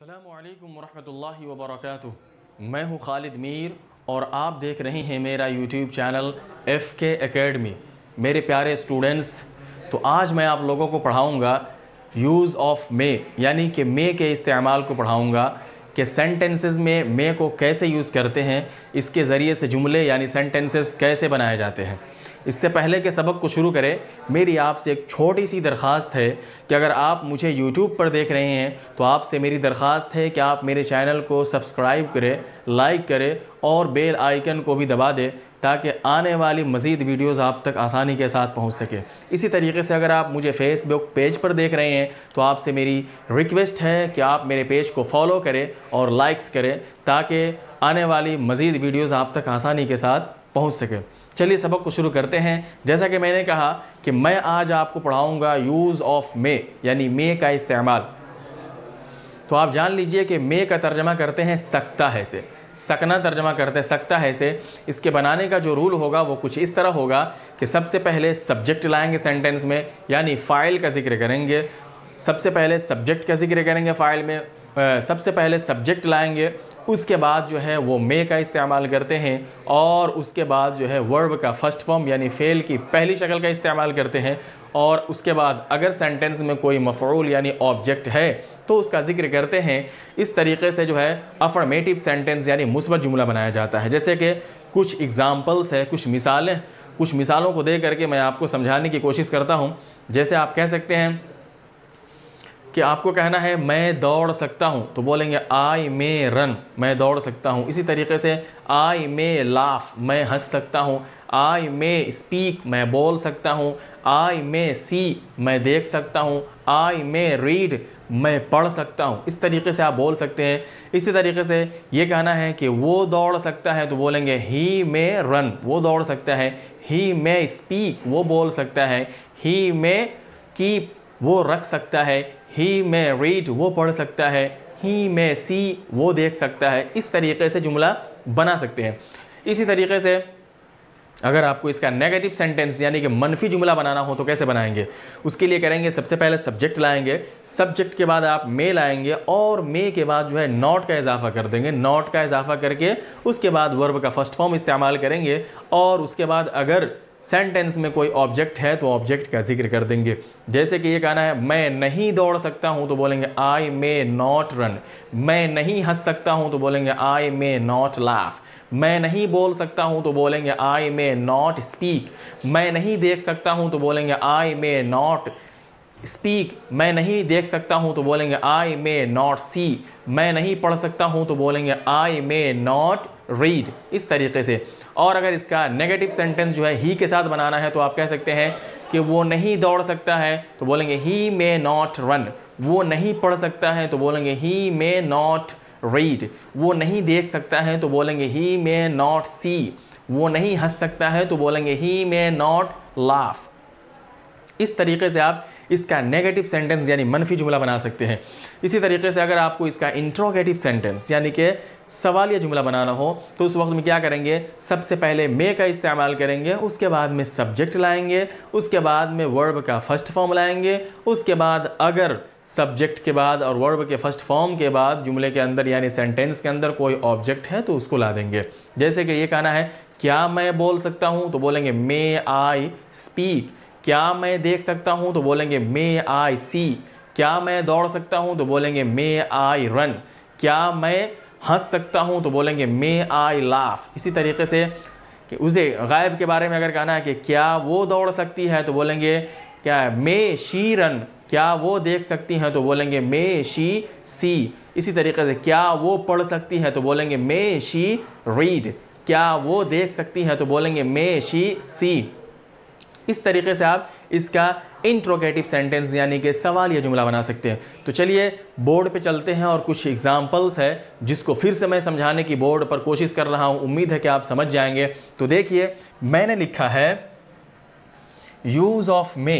अल्लाम वरहमतुल्लाहि वर्क मैं हूँ खालिद मीर और आप देख रहे हैं मेरा YouTube channel F K academy मेरे प्यारे स्टूडेंट्स तो आज मैं आप लोगों को पढ़ाऊँगा यूज़ ऑफ़ मे यानी कि मे के इस्तेमाल को पढ़ाऊँगा। कि सेंटेंसेस में मे को कैसे यूज़ करते हैं, इसके ज़रिए से जुमले यानी सेंटेंसेस कैसे बनाए जाते हैं। इससे पहले के सबक को शुरू करें। मेरी आपसे एक छोटी सी दरख्वास्त है कि अगर आप मुझे यूट्यूब पर देख रहे हैं तो आपसे मेरी दरख्वास्त है कि आप मेरे चैनल को सब्सक्राइब करें लाइक करें और बेल आइकन को भी दबा दें ताकि आने वाली मज़ीद वीडियोज़ आप तक आसानी के साथ पहुँच सके। इसी तरीके से अगर आप मुझे फेसबुक पेज पर देख रहे हैं तो आपसे मेरी रिक्वेस्ट है कि आप मेरे पेज को फॉलो करें और लाइक्स करें, ताकि आने वाली मज़ीद वीडियोज़ आप तक आसानी के साथ पहुँच सके। चलिए सबक को शुरू करते हैं। जैसा कि मैंने कहा कि मैं आज आपको पढ़ाऊँगा यूज़ ऑफ़ मे यानी मे का इस्तेमाल। तो आप जान लीजिए कि मे का तर्जमा करते हैं, सकता है से। सकना तर्जमा करते, सकता है इसे। इसके बनाने का जो रूल होगा, वो कुछ इस तरह होगा कि सबसे पहले सब्जेक्ट लाएँगे सेंटेंस में, यानी फ़ाइल का ज़िक्र करेंगे। सबसे पहले सब्जेक्ट का ज़िक्र करेंगे फ़ाइल में सबसे पहले सब्जेक्ट लाएँगे, उसके बाद जो है वो मे का इस्तेमाल करते हैं और उसके बाद जो है वर्ब का फ़र्स्ट फॉर्म यानी फ़ेल की पहली शक्ल का इस्तेमाल करते हैं और उसके बाद अगर सेंटेंस में कोई मफरूल यानी ऑब्जेक्ट है तो उसका ज़िक्र करते हैं। इस तरीके से जो है अफर्मेटिव सेंटेंस यानी मुस्बत जुमला बनाया जाता है। जैसे कि कुछ एग्ज़ाम्पल्स है, कुछ मिसालें, कुछ मिसालों को दे करके मैं आपको समझाने की कोशिश करता हूँ। जैसे आप कह सकते हैं कि आपको कहना है, मैं दौड़ सकता हूँ। तो बोलेंगे, आई मे रन, मैं दौड़ सकता हूँ। इसी तरीके से, आई मे लाफ, मैं हंस सकता हूँ। आई मे स्पीक, मैं बोल सकता हूँ। आई मे सी, मैं देख सकता हूँ। आई मे रीड, मैं पढ़ सकता हूँ। इस तरीके से आप बोल सकते हैं। इसी तरीके से ये कहना है कि वो दौड़ सकता है तो बोलेंगे, ही मे रन, वो दौड़ सकता है। ही मे स्पीक, वो बोल सकता है। ही मे कीप, वो रख सकता है। ही मे रीड वो पढ़ सकता है, ही मे सी वो देख सकता है। इस तरीके से जुमला बना सकते हैं। इसी तरीके से अगर आपको इसका नेगेटिव सेंटेंस यानी कि मनफी जुमला बनाना हो तो कैसे बनाएँगे? उसके लिए करेंगे, सबसे पहले सब्जेक्ट लाएँगे। सब्जेक्ट के बाद आप मे लाएँगे और मे के बाद जो है नॉट का इजाफा कर देंगे। नॉट का इजाफा करके उसके बाद वर्ब का फ़र्स्ट फॉर्म इस्तेमाल करेंगे और उसके बाद अगर सेंटेंस में कोई ऑब्जेक्ट है तो ऑब्जेक्ट का ज़िक्र कर देंगे। जैसे कि ये कहना है, मैं नहीं दौड़ सकता हूँ तो बोलेंगे आई मे नॉट रन मैं नहीं हंस सकता हूँ तो बोलेंगे आई मे नॉट लाफ मैं नहीं बोल सकता हूँ तो बोलेंगे आई मे नॉट स्पीक मैं नहीं देख सकता हूँ तो बोलेंगे आई मे नॉट स्पीक मैं नहीं देख सकता हूँ तो बोलेंगे आई मे नॉट सी मैं नहीं पढ़ सकता हूँ तो बोलेंगे आई मे नॉट रीड इस तरीके से। और अगर इसका नेगेटिव सेंटेंस जो है ही के साथ बनाना है तो आप कह सकते हैं कि वो नहीं दौड़ सकता है तो बोलेंगे ही मे नॉट रन वो नहीं पढ़ सकता है तो बोलेंगे ही मे नॉट रीड वो नहीं देख सकता है तो बोलेंगे ही मे नॉट सी वो नहीं हंस सकता है तो बोलेंगे ही मे नॉट लाफ इस तरीके से आप इसका नेगेटिव सेंटेंस यानी मनफी जुमला बना सकते हैं। इसी तरीके से अगर आपको इसका इंट्रोगेटिव सेंटेंस यानी कि सवाल या जुमला बनाना हो तो उस वक्त में क्या करेंगे? सबसे पहले मे का इस्तेमाल करेंगे, उसके बाद में सब्जेक्ट लाएँगे, उसके बाद में वर्ब का फ़र्स्ट फॉर्म लाएँगे, उसके बाद अगर सब्जेक्ट के बाद और वर्ब के फ़र्स्ट फॉर्म के बाद जुमले के अंदर यानी सेंटेंस के अंदर कोई ऑब्जेक्ट है तो उसको ला देंगे। जैसे कि ये कहना है, क्या मैं बोल सकता हूँ? तो बोलेंगे मे आई स्पीक क्या मैं देख सकता हूँ? तो बोलेंगे मे आई सी क्या मैं दौड़ सकता हूँ? तो बोलेंगे मे आई रन क्या मैं हंस सकता हूँ? तो बोलेंगे मे आई लाफ इसी तरीके से कि उसे गायब के बारे में अगर कहना है कि क्या वो दौड़ सकती है? तो बोलेंगे, क्या मे शी रन क्या वो देख सकती हैं? तो बोलेंगे मे शी सी इसी तरीके से, क्या वो पढ़ सकती है? तो बोलेंगे मे शी रीड क्या वो देख सकती हैं? तो बोलेंगे मे शी सी इस तरीके से आप इसका इंट्रोगेटिव सेंटेंस यानी कि सवाल या जुमला बना सकते हैं। तो चलिए बोर्ड पे चलते हैं और कुछ एग्जांपल्स है जिसको फिर से मैं समझाने की बोर्ड पर कोशिश कर रहा हूँ। उम्मीद है कि आप समझ जाएँगे। तो देखिए, मैंने लिखा है यूज़ ऑफ़ मे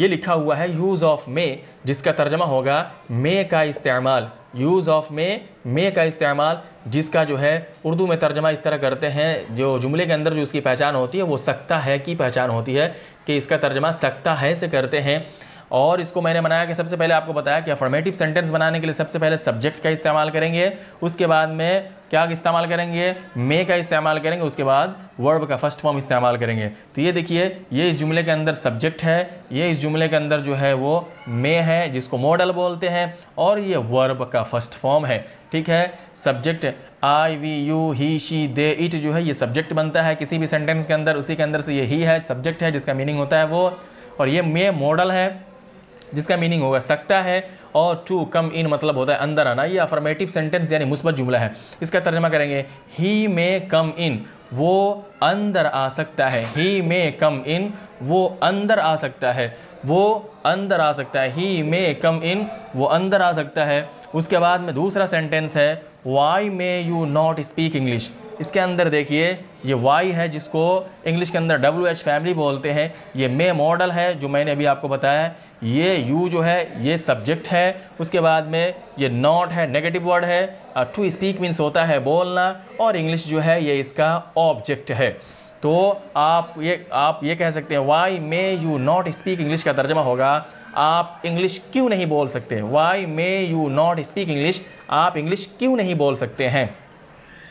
ये लिखा हुआ है यूज़ ऑफ़ मे जिसका तर्जमा होगा मे का इस्तेमाल यूज़ ऑफ़ मे मे का इस्तेमाल, जिसका जो है उर्दू में तर्जमा इस तरह करते हैं, जो जुमले के अंदर जो उसकी पहचान होती है, वो सकता है की पहचान होती है, कि इसका तर्जमा सकता है से करते हैं। और इसको मैंने बनाया कि सबसे पहले आपको बताया कि अफर्मेटिव सेंटेंस बनाने के लिए सबसे पहले सब्जेक्ट का इस्तेमाल करेंगे, उसके बाद में क्या इस्तेमाल करेंगे? मे का इस्तेमाल करेंगे, उसके बाद वर्ब का फ़र्स्ट फॉर्म इस्तेमाल करेंगे। तो ये देखिए, ये इस जुमले के अंदर सब्जेक्ट है, ये इस जुमले के अंदर जो है वो मे है, जिसको मॉडल बोलते हैं, और ये वर्ब का फ़र्स्ट फॉर्म है। ठीक है? Subject I we you he she they it जो है, ये सब्जेक्ट बनता है किसी भी सेंटेंस के अंदर, उसी के अंदर से ये ही है सब्जेक्ट है, जिसका मीनिंग होता है वो। और ये मे मॉडल है, जिसका मीनिंग होगा सकता है और टू कम इन मतलब होता है अंदर आना। ये अफर्मेटिव सेंटेंस यानी मुस्बत जुमला है। इसका तर्जमा करेंगे। ही मे कम इन वो अंदर आ सकता है। ही मे कम इन वो अंदर आ सकता है। वो अंदर आ सकता है। ही मे कम इन वो अंदर आ सकता है। उसके बाद में दूसरा सेंटेंस है why may you not speak English इसके अंदर देखिए, ये वाई है जिसको इंग्लिश के अंदर डब्ल्यू एच फैमिली बोलते हैं। ये मे मॉडल है, जो मैंने अभी आपको बताया। ये यू जो है, ये सब्जेक्ट है। उसके बाद में ये नॉट है नेगेटिव वर्ड है। टू स्पीक मीन्स होता है बोलना, और इंग्लिश जो है, ये इसका ऑब्जेक्ट है। तो आप ये आप ये कह सकते हैं why may you not speak English का तर्जमा होगा। आप इंग्लिश क्यों नहीं बोल सकते? Why may you not speak English आप इंग्लिश क्यों नहीं बोल सकते हैं?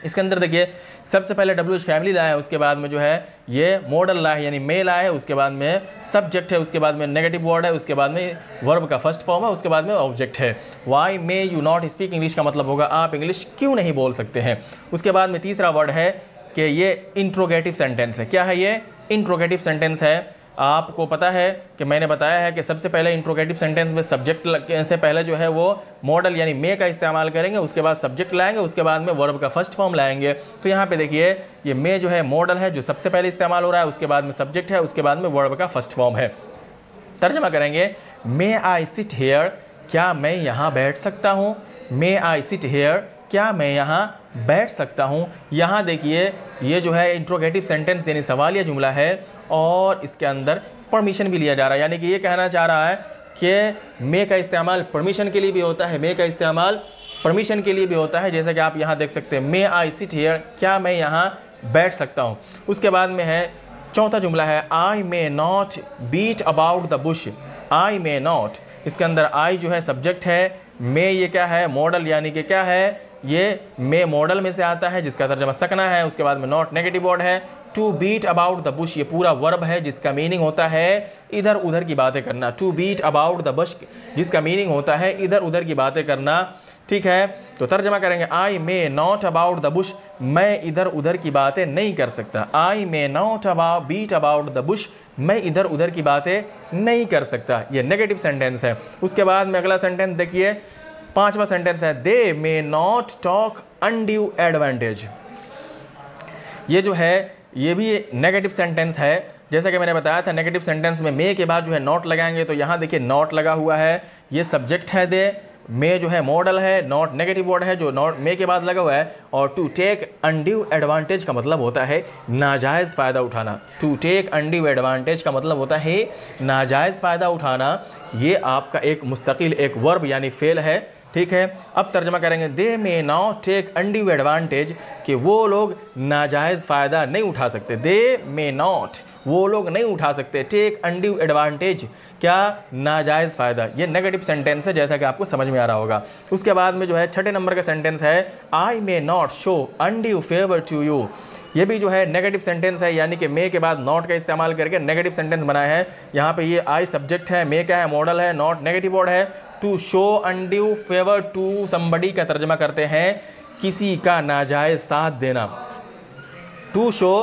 इसके अंदर देखिए, सबसे पहले डब्ल्यू एच फैमिली लाया है उसके बाद में जो है, ये मॉडल लाया है, यानी मेल आया है, उसके बाद में सब्जेक्ट है, उसके बाद में नेगेटिव वर्ड है, उसके बाद में वर्ब का फ़र्स्ट फॉर्म है, उसके बाद में ऑब्जेक्ट है। Why may you not speak English का मतलब होगा, आप इंग्लिश क्यों नहीं बोल सकते हैं? उसके बाद में तीसरा वर्ड है कि ये इंट्रोगेटिव सेंटेंस है। क्या है ये? इंट्रोगेटिव सेंटेंस है। आपको पता है कि मैंने बताया है कि सबसे पहले इंट्रोगेटिव सेंटेंस में सब्जेक्ट से पहले जो है वो मॉडल यानी मे का इस्तेमाल करेंगे, उसके बाद सब्जेक्ट लाएँगे, उसके बाद में वर्ब का फ़र्स्ट फॉर्म लाएँगे। तो यहाँ पे देखिए, ये मे जो है मॉडल है, जो सबसे पहले इस्तेमाल हो रहा है, उसके बाद में सब्जेक्ट है, उसके बाद में वर्ब का फ़र्स्ट फॉर्म है। तर्जमा करेंगे मे आई सिट हेयर क्या मैं यहाँ बैठ सकता हूँ? मे आई सिट हेयर क्या मैं यहाँ बैठ सकता हूँ? यहाँ देखिए, ये जो है इंट्रोगेटिव सेंटेंस यानी सवाल या जुमला है, और इसके अंदर परमिशन भी लिया जा रहा है। यानी कि ये कहना चाह रहा है कि मे का इस्तेमाल परमिशन के लिए भी होता है, मे का इस्तेमाल परमिशन के लिए भी होता है। जैसा कि आप यहाँ देख सकते हैं मे आई सिट हेयर क्या मैं यहाँ बैठ सकता हूँ? उसके बाद में है, चौथा जुमला है I may not beat about the bush I may not इसके अंदर आई जो है सब्जेक्ट है मे ये क्या है मॉडल यानी कि क्या है ये मे मॉडल में से आता है, जिसका तर्जमा सकना है, उसके बाद में नॉट नेगेटिव वर्ड है। To beat about the bush ये पूरा वर्ब है, जिसका मीनिंग होता है इधर उधर की बातें करना। To beat about the bush जिसका मीनिंग होता है इधर उधर की बातें करना। ठीक है? तो तर्जमा करेंगे। I may not about the bush मैं इधर उधर की बातें नहीं कर सकता। I may not about beat about the bush मैं इधर उधर की बातें नहीं कर सकता। ये नेगेटिव सेंटेंस है। उसके बाद में अगला सेंटेंस देखिए। पांचवा सेंटेंस है they may not talk undue advantage ये जो है, ये भी नेगेटिव सेंटेंस है। जैसा कि मैंने बताया था नेगेटिव सेंटेंस में मे के बाद जो है नॉट लगाएँगे तो यहाँ देखिए नॉट लगा हुआ है। ये सब्जेक्ट है दे मे जो है मॉडल है नॉट नेगेटिव वर्ड है, जो नॉट मे के बाद लगा हुआ है। और टू टेक अनड्यू एडवांटेज का मतलब होता है नाजायज़ फ़ायदा उठाना। टू टेक अनड्यू एडवांटेज का मतलब होता है नाजायज़ फ़ायदा उठाना। ये आपका एक मुस्तकिल, एक वर्ब यानी फेल है। ठीक है? अब तर्जमा करेंगे they may now take undue advantage कि वो लोग नाजायज़ फ़ायदा नहीं उठा सकते। दे मे नॉट वो लोग नहीं उठा सकते। टेक अनड्यू एडवांटेज क्या नाजायज़ फ़ायदा? ये नेगेटिव सेंटेंस है, जैसा कि आपको समझ में आ रहा होगा। उसके बाद में जो है, छठे नंबर का सेंटेंस है I may not show undue favour to you ये भी जो है नेगेटिव सेंटेंस है, यानी कि मे के बाद नॉट का इस्तेमाल करके नेगेटिव सेंटेंस बनाया है। यहाँ पे ये आई सब्जेक्ट है मे क्या है मॉडल है नॉट नेगेटिव वर्ड है। To show undue favour to somebody का तर्जमा करते हैं, किसी का नाजायज साथ देना। To show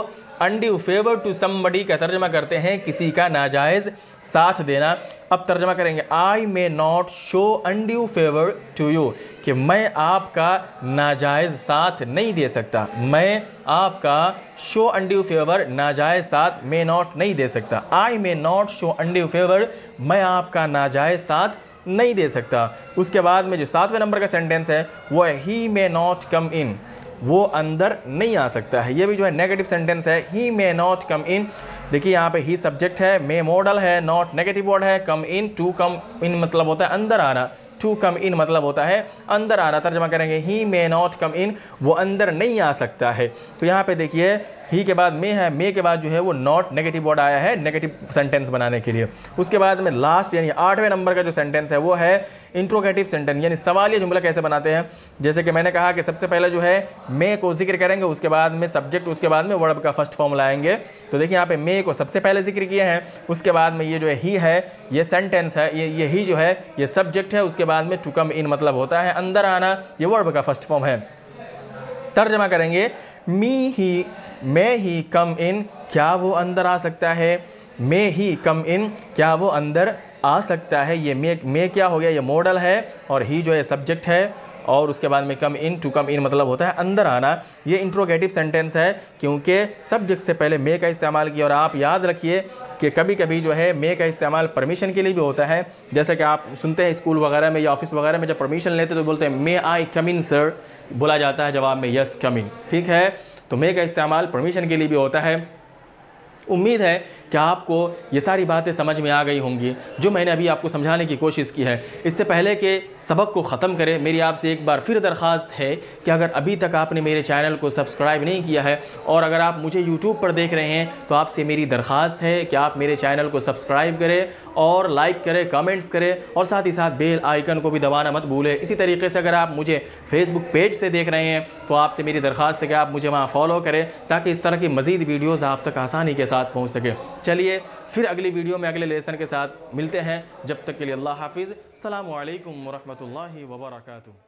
undue favour to somebody का तर्जमा करते हैं, किसी का नाजायज़ साथ देना। अब तर्जमा करेंगे I may not show undue favour to you कि मैं आपका नाजायज़ साथ नहीं दे सकता। मैं आपका शो अनड्यू फेवर नाजायज़ साथ मे नॉट नहीं दे सकता। I may not show undue favour मैं आपका नाजायज़ साथ नहीं दे सकता। उसके बाद में जो सातवें नंबर का सेंटेंस है वो है ही मे नॉट कम इन वो अंदर नहीं आ सकता है। ये भी जो है नेगेटिव सेंटेंस है ही मे नॉट कम इन देखिए, यहाँ पे ही सब्जेक्ट है मे मॉडल है नॉट नेगेटिव वर्ड है कम इन टू कम इन मतलब होता है अंदर आना। टू कम इन मतलब होता है अंदर आना। तर्जमा करेंगे ही मे नॉट कम इन वो अंदर नहीं आ सकता है। तो यहाँ पे देखिए ही के बाद मे है, मे के बाद जो है वो नॉट नेगेटिव वर्ड आया है नेगेटिव सेंटेंस बनाने के लिए। उसके बाद में लास्ट यानी आठवें नंबर का जो सेंटेंस है वो है इंट्रोगेटिव सेंटेंस यानी सवालिया जुमला कैसे बनाते हैं? जैसे कि मैंने कहा कि सबसे पहले जो है, मे को ज़िक्र करेंगे, उसके बाद में सब्जेक्ट उसके बाद में वर्ब का फ़र्स्ट फॉर्म लाएँगे। तो देखिए यहाँ पे मे को सबसे पहले ज़िक्र किए हैं, उसके बाद में ये जो है ही है, ये सेंटेंस है, ये ये ही जो है, ये सब्जेक्ट है, उसके बाद में टू कम इन मतलब होता है, अंदर आना, ये वर्ब का फ़र्स्ट फॉर्म है। तर्जमा करेंगे मी ही मैं ही कम इन, क्या वो अंदर आ सकता है? मे ही कम इन, क्या वो अंदर आ सकता है? ये मे मे क्या हो गया? ये मॉडल है और ही जो है सब्जेक्ट है और उसके बाद में कम इन टू कम इन मतलब होता है अंदर आना। ये इंट्रोगेटिव सेंटेंस है क्योंकि सब्जेक्ट से पहले मे का इस्तेमाल किया और आप याद रखिए कि कभी कभी जो है मे का इस्तेमाल परमिशन के लिए भी होता है। जैसे कि आप सुनते हैं स्कूल वगैरह में या ऑफ़िस वगैरह में जब परमिशन लेते तो बोलते हैं मे आई कम इन सर बोला जाता है जवाब में यस कम इन ठीक है? तो मे का इस्तेमाल परमिशन के लिए भी होता है। उम्मीद है कि आपको ये सारी बातें समझ में आ गई होंगी? जो मैंने अभी आपको समझाने की कोशिश की है, इससे पहले के सबक को ख़त्म करें, मेरी आपसे एक बार फिर दरख्वास्त है कि अगर अभी तक आपने मेरे चैनल को सब्सक्राइब नहीं किया है और अगर आप मुझे यूट्यूब पर देख रहे हैं तो आपसे मेरी दरख्वास्त है कि आप मेरे चैनल को सब्सक्राइब करें और लाइक करें, कमेंट्स करें और साथ ही साथ बेल आइकन को भी दबाना मत भूलें। इसी तरीके से अगर आप मुझे फेसबुक पेज से देख रहे हैं तो आपसे मेरी दरख्वास्त है कि आप मुझे वहाँ फॉलो करें ताकि इस तरह की मज़ीद वीडियोज़ आप तक आसानी के साथ पहुँच सके। चलिए फिर अगली वीडियो में अगले लेसन के साथ मिलते हैं। जब तक के लिए अल्लाह हाफिज़। अल्लाम वरहमल वर्का